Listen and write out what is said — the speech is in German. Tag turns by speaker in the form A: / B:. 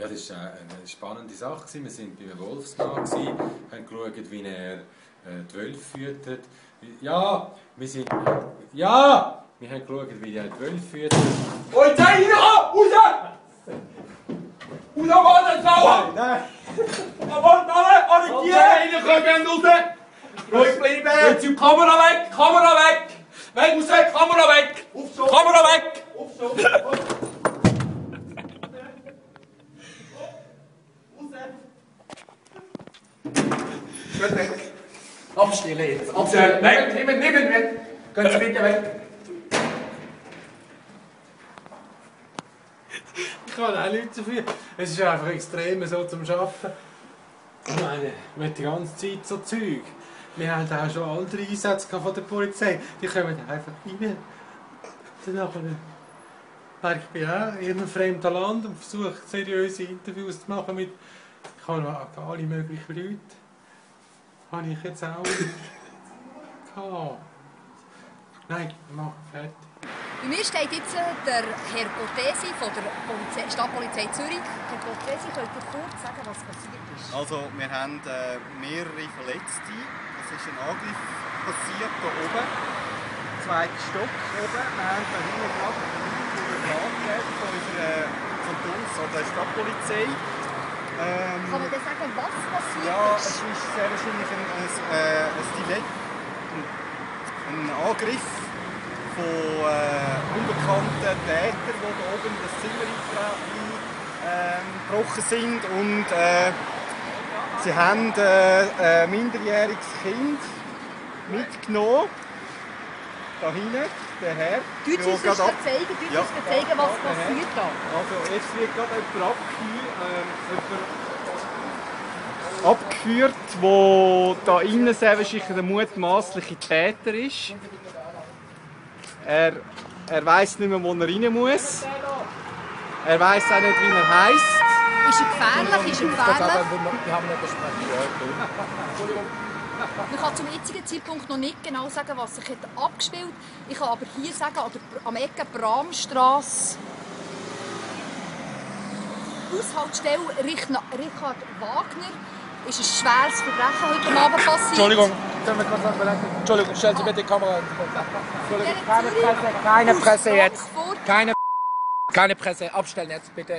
A: Ja, das war eine spannende Sache. Wir waren bei einem Wolfsmann, haben geschaut, wie er äh, die Wölfe füttert. Ja, wir sind... Ja! Wir haben geschaut, wie er die Wölfe füttert.
B: Polizei, hier raus! Raus! Raus, Mann, Sauer!
A: Nein!
B: Jawohl, alle, arretieren! Polizei, raus! Ruhig bleiben! Jetzt die Kamera weg! Kamera weg! Weg, muss weg! Kamera weg! Kamera weg! Geht weg!
C: Abstellen jetzt.
B: Abstellen! Niemand, niemand weg! Gehen Sie bitte weg!
A: Ich kann auch nichts dafür. Es ist einfach extrem so zum Arbeiten. Ich meine, mit die ganze Zeit so Zeug. Wir haben auch schon andere Einsätze von der Polizei. Die kommen einfach rein. Danach merke ich bin auch in einem fremden Land und versuche seriöse Interviews zu machen mit ich habe noch alle möglichen Leute. Habe ich jetzt auch gehabt. Nein, mach fertig.
D: Bei mir steht jetzt äh, der Herr Cortesi von der Polizei, Stadtpolizei Zürich. Herr Cortesi, könnt ihr kurz sagen, was passiert ist?
E: Also, wir haben äh, mehrere Verletzte. Es ist ein Angriff passiert hier oben. Zweiter Stock oben. Wir haben da hinten gerade einen Antrag von unserer Kantons- oder Stadtpolizei. Ähm,
D: Kann man denn sagen,
E: ja, es
D: ist?
E: sehr wahrscheinlich ein, ein, äh, ein Stilett, ein, Angriff von äh, unbekannten Tätern, die da oben in das Zimmer eingebrochen sind. Und äh, sie haben äh, ein minderjähriges Kind mitgenommen. Da hinten, der Herr. Der
D: uns
E: gerade ab-
D: zeigen,
E: Ja.
D: zeigen, was
E: Ja,
D: passiert da.
E: Also jetzt wird gerade jemand ähm, jemand abgeführt, wo da innen sehr wahrscheinlich der mutmaßliche Täter ist. Er, er weiß nicht mehr, wo er rein muss. Er weiß auch nicht, wie er heißt.
D: Ist er gefährlich? Ist er gefährlich?
C: Wir haben nicht besprochen.
D: Man kann zum jetzigen Zeitpunkt noch nicht genau sagen, was sich hat abgespielt hat. Ich kann aber hier sagen, an der, am Ecke Bramstrasse, Haushaltsstelle Richard Wagner, ist ein schweres Verbrechen heute Abend passiert.
C: Entschuldigung, können wir kurz überlegen? Entschuldigung, stellen Sie bitte die Kamera Entschuldigung, keine Presse, keine Presse jetzt. Keine, keine Presse, abstellen jetzt bitte.